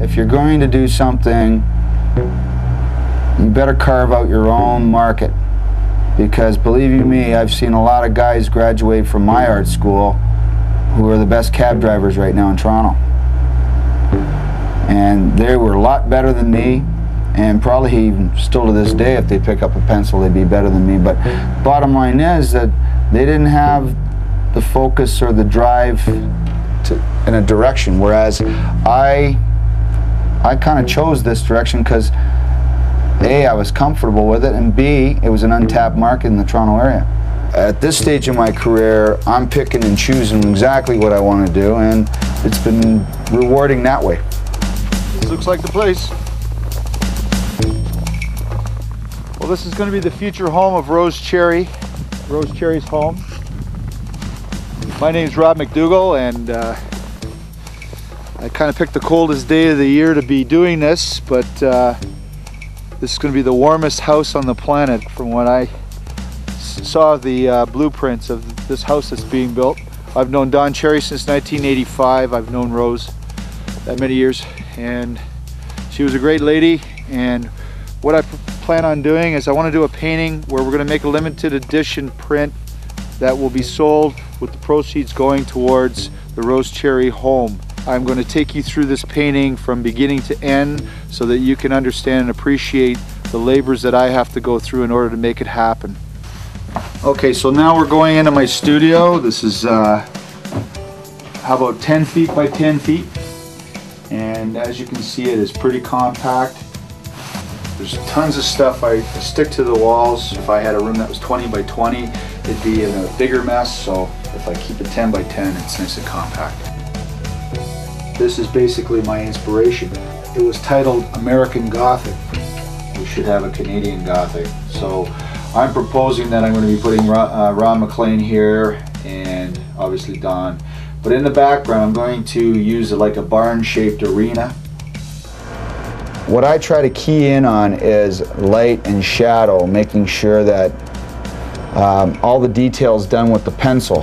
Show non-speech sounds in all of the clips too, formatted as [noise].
if you're going to do something, you better carve out your own market. Because believe you me, I've seen a lot of guys graduate from my art school who are the best cab drivers right now in Toronto. And they were a lot better than me, and probably even still to this day, if they pick up a pencil, they'd be better than me. But bottom line is that they didn't have the focus or the drive to, in a direction, whereas I, I kind of chose this direction because A, I was comfortable with it, and B, it was an untapped market in the Toronto area. At this stage of my career, I'm picking and choosing exactly what I want to do, and it's been rewarding that way. This looks like the place. Well, this is going to be the future home of Rose Cherry, Rose Cherry's home. My name's Rob MacDougall, and uh, I kind of picked the coldest day of the year to be doing this, but uh, this is going to be the warmest house on the planet from what I saw the uh, blueprints of this house that's being built. I've known Don Cherry since 1985. I've known Rose that many years, and she was a great lady. And what I plan on doing is I want to do a painting where we're going to make a limited edition print that will be sold with the proceeds going towards the Rose Cherry home. I'm going to take you through this painting from beginning to end so that you can understand and appreciate the labors that I have to go through in order to make it happen. Okay, so now we're going into my studio. This is, uh, how about 10 feet by 10 feet? And as you can see, it is pretty compact. There's tons of stuff I stick to the walls. If I had a room that was 20 by 20, it'd be in a bigger mess. So if I keep it 10 by 10, it's nice and compact. This is basically my inspiration. It was titled American Gothic. We should have a Canadian Gothic. So I'm proposing that I'm going to be putting uh, Ron MacLean here and obviously Don. But in the background, I'm going to use like a barn-shaped arena. What I try to key in on is light and shadow, making sure that um, all the details done with the pencil.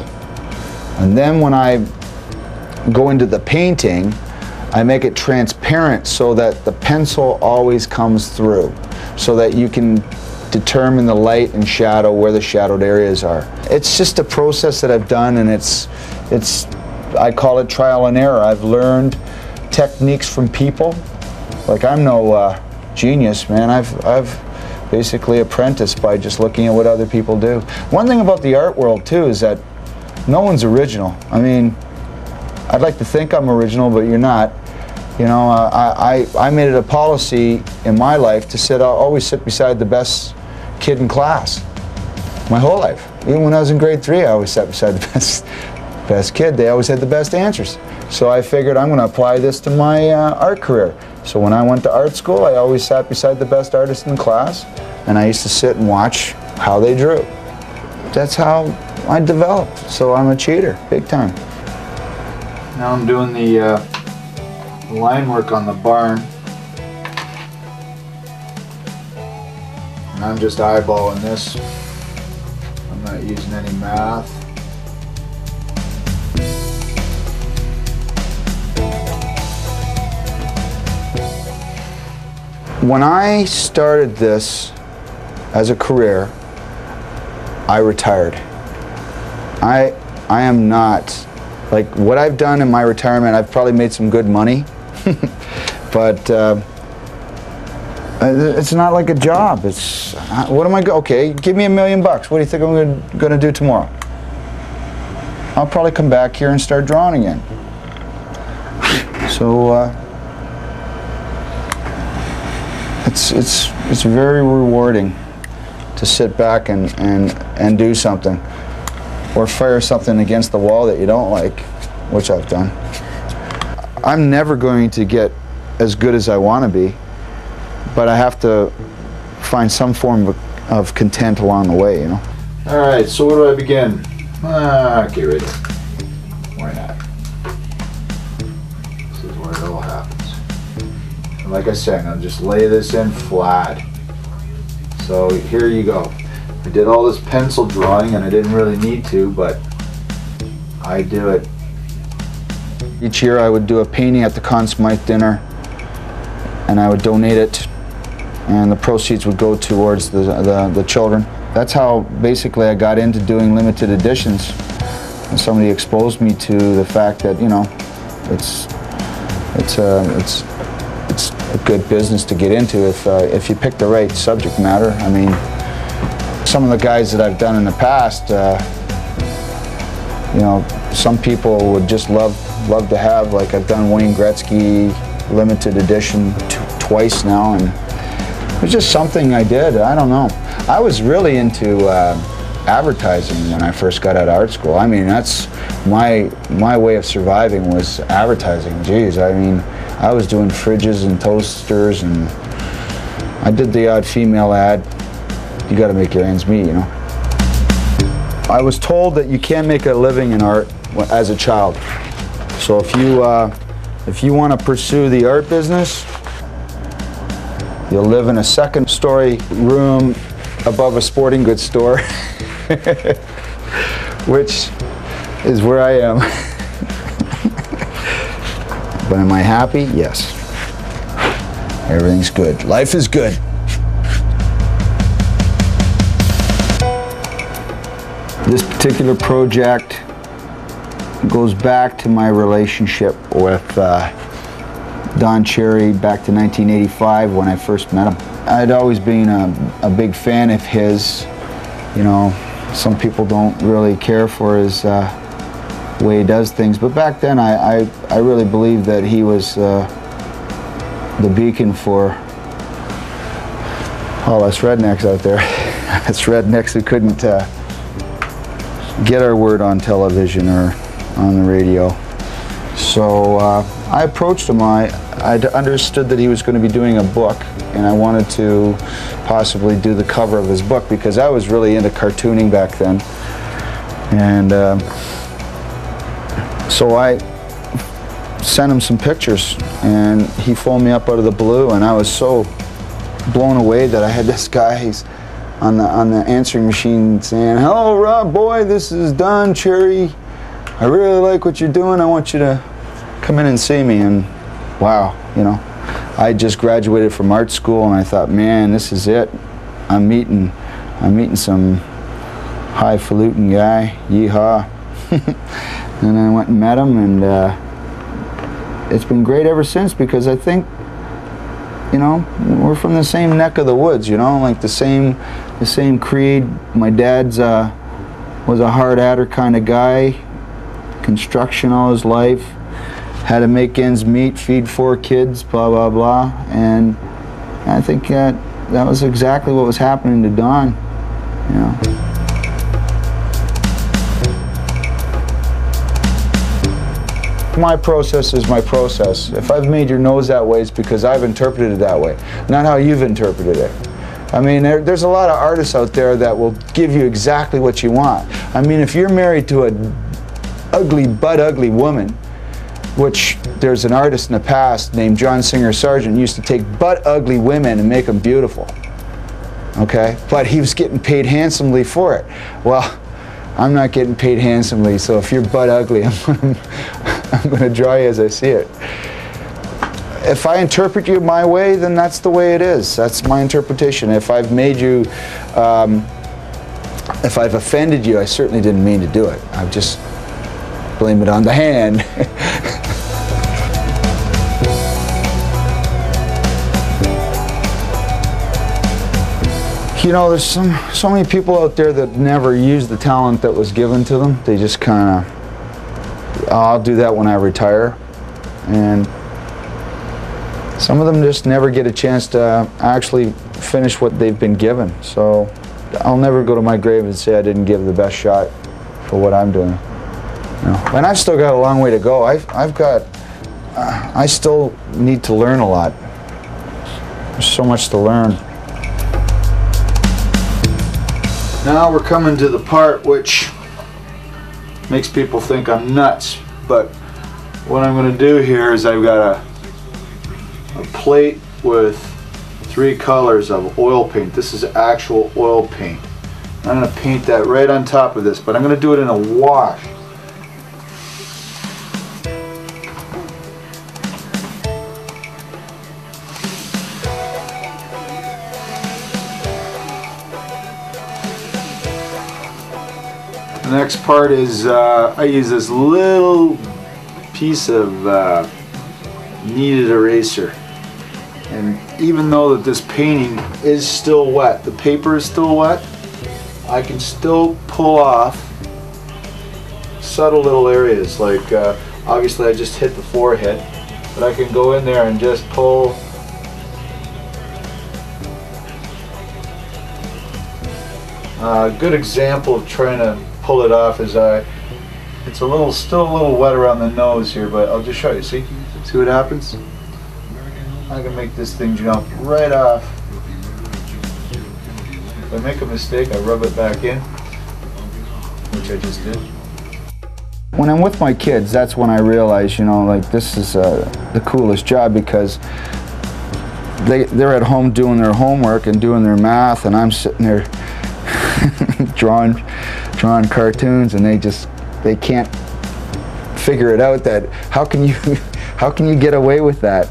And then when I go into the painting, I make it transparent so that the pencil always comes through, so that you can determine the light and shadow where the shadowed areas are. It's just a process that I've done and it's, it's I call it trial and error. I've learned techniques from people. Like I'm no uh, genius, man. I've, I've basically apprenticed by just looking at what other people do. One thing about the art world too is that no one's original. I mean, I'd like to think I'm original, but you're not. You know, uh, I, I, I made it a policy in my life to sit, always sit beside the best kid in class. My whole life. Even when I was in grade three, I always sat beside the [laughs] best, best kid. They always had the best answers. So I figured I'm going to apply this to my uh, art career. So when I went to art school, I always sat beside the best artist in the class, and I used to sit and watch how they drew. That's how I developed. So I'm a cheater, big time. Now I'm doing the uh, line work on the barn. And I'm just eyeballing this. I'm not using any math. When I started this as a career, I retired. I, I am not, like what I've done in my retirement, I've probably made some good money, [laughs] but uh, it's not like a job. It's, what am I, Go okay, give me a million bucks. What do you think I'm going to do tomorrow? I'll probably come back here and start drawing again. So, uh, it's, it's, it's very rewarding to sit back and, and, and do something or fire something against the wall that you don't like, which I've done. I'm never going to get as good as I want to be, but I have to find some form of, of content along the way, you know. All right, so where do I begin? Ah, get rid of it. Why not? This is where it all happens. And like I said, I'll just lay this in flat. So here you go. I did all this pencil drawing and I didn't really need to, but I do it. Each year I would do a painting at the Conn Smythe dinner and I would donate it, and the proceeds would go towards the, the, the children. That's how basically I got into doing limited editions. And somebody exposed me to the fact that you know, it's it's a it's it's a good business to get into if uh, if you pick the right subject matter. I mean, some of the guys that I've done in the past, uh, you know, some people would just love love to have. Like I've done Wayne Gretzky limited edition twice now, and it was just something I did. I don't know. I was really into uh, advertising when I first got out of art school. I mean, that's my my way of surviving was advertising. Jeez, I mean, I was doing fridges and toasters, and I did the odd female ad. You got to make your ends meet, you know. I was told that you can't make a living in art as a child. So if you uh, if you want to pursue the art business, you'll live in a second story room above a sporting goods store, [laughs] which is where I am. [laughs] but am I happy? Yes. Everything's good. Life is good. This particular project goes back to my relationship with uh, Don Cherry back to 1985 when I first met him. I'd always been a, a big fan of his. You know, some people don't really care for his uh, way he does things, but back then I, I, I really believed that he was uh, the beacon for all us rednecks out there. [laughs] us rednecks who couldn't uh, get our word on television or on the radio. So uh, I approached him. I I understood that he was going to be doing a book, and I wanted to possibly do the cover of his book because I was really into cartooning back then. And um, so I sent him some pictures, and he phoned me up out of the blue, and I was so blown away that I had this guy. On the on the answering machine saying, "Hello, Rob, boy, this is Don Cherry. I really like what you're doing. I want you to come in and see me." And wow, you know, I just graduated from art school, and I thought, man, this is it. I'm meeting, I'm meeting some highfalutin guy. Yeehaw! [laughs] and I went and met him, and uh, it's been great ever since because I think you know we're from the same neck of the woods you know like the same the same creed. My dad's uh, was a hard adder kind of guy. Construction all his life. Had to make ends meet feed four kids blah blah blah. And i think that that was exactly what was happening to don you know. My process is my process. If I've made your nose that way, it's because I've interpreted it that way, not how you've interpreted it. I mean, there, there's a lot of artists out there that will give you exactly what you want. I mean, if you're married to a ugly, butt ugly woman, which there's an artist in the past named John Singer Sargent used to take butt ugly women and make them beautiful. Okay? But he was getting paid handsomely for it. Well, I'm not getting paid handsomely, so if you're butt ugly, [laughs] I'm going to draw you as I see it. If I interpret you my way, then that's the way it is. That's my interpretation. If I've made you, um, if I've offended you, I certainly didn't mean to do it. I just blame it on the hand. [laughs] you know, there's some so many people out there that never use the talent that was given to them. They just kind of, I'll do that when I retire, and some of them just never get a chance to actually finish what they've been given. So I'll never go to my grave and say I didn't give the best shot for what I'm doing. And I've still got a long way to go. I've, I've got, uh, I still need to learn a lot. There's so much to learn. Now we're coming to the part which makes people think I'm nuts, but what I'm going to do here is I've got a plate with three colors of oil paint. This is actual oil paint. I'm going to paint that right on top of this, but I'm going to do it in a wash. The next part is uh, I use this little piece of uh, kneaded eraser. And even though that this painting is still wet, the paper is still wet, I can still pull off subtle little areas. Like uh, obviously I just hit the forehead but I can go in there and just pull a good example of trying to pull it off is I it's a little still a little wet around the nose here but I'll just show you. See? See what happens I can make this thing jump right off if I make a mistake I rub it back in which I just did when I'm with my kids, that's when I realize, you know, like this is uh, the coolest job because they, they're at home doing their homework and doing their math and I'm sitting there [laughs] drawing, drawing cartoons and they just, they can't figure it out that how can you, [laughs] how can you get away with that?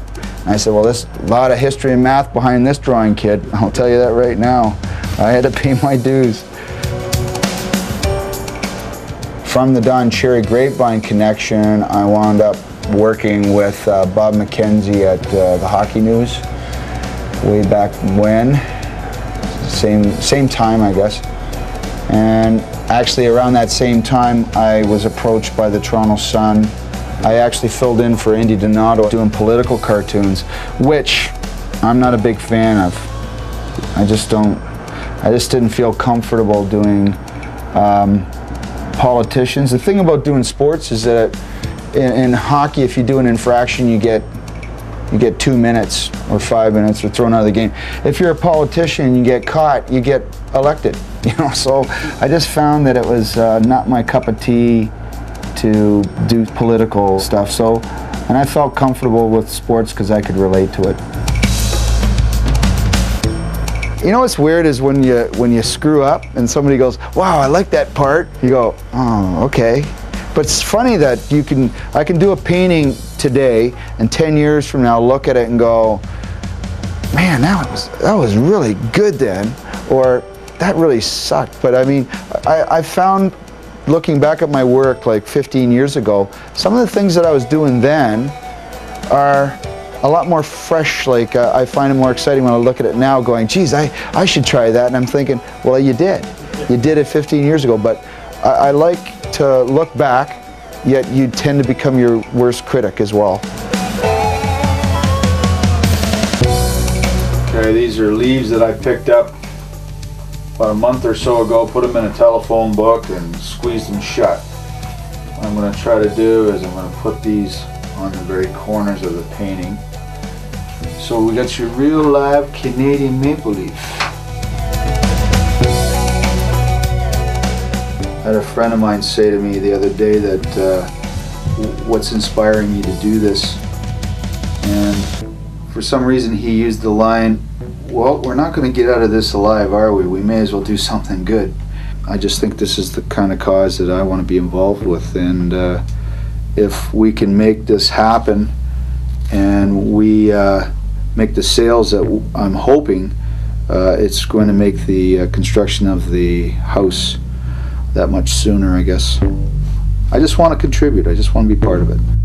And I said, well, there's a lot of history and math behind this drawing, kid. I'll tell you that right now. I had to pay my dues. From the Don Cherry Grapevine connection, I wound up working with uh, Bob McKenzie at uh, the Hockey News way back when, same same time I guess. And actually around that same time, I was approached by the Toronto Sun. I actually filled in for Andy Donato doing political cartoons, which I'm not a big fan of. I just don't. I just didn't feel comfortable doing. Um, politicians. The thing about doing sports is that in, in, hockey, if you do an infraction, you get you get two minutes or five minutes or thrown out of the game. If you're a politician and you get caught, you get elected. [laughs] You know, so I just found that it was uh, not my cup of tea to do political stuff. So, and I felt comfortable with sports because I could relate to it. You know what's weird is when you when you screw up and somebody goes, "Wow, I like that part." You go, "Oh, okay." But it's funny that you can I can do a painting today and 10 years from now look at it and go, "Man, that was that was really good then," or "That really sucked." But I mean, I, I found looking back at my work like 15 years ago, some of the things that I was doing then are a lot more fresh. Like uh, I find it more exciting when I look at it now, going, "Geez, I I should try that." And I'm thinking, "Well, you did. You did it 15 years ago." But I, I like to look back, yet you tend to become your worst critic as well. Okay, these are leaves that I picked up about a month or so ago. Put them in a telephone book and squeezed them shut. What I'm going to try to do is I'm going to put these on the very corners of the painting. So we got your real live Canadian maple leaf. I had a friend of mine say to me the other day that uh, what's inspiring you to do this and for some reason he used the line well we're not going to get out of this alive are we we may as well do something good I just think this is the kind of cause that I want to be involved with and uh, if we can make this happen and we uh, make the sales that I'm hoping, uh, it's going to make the uh, construction of the house that much sooner, I guess. I just want to contribute. I just want to be part of it.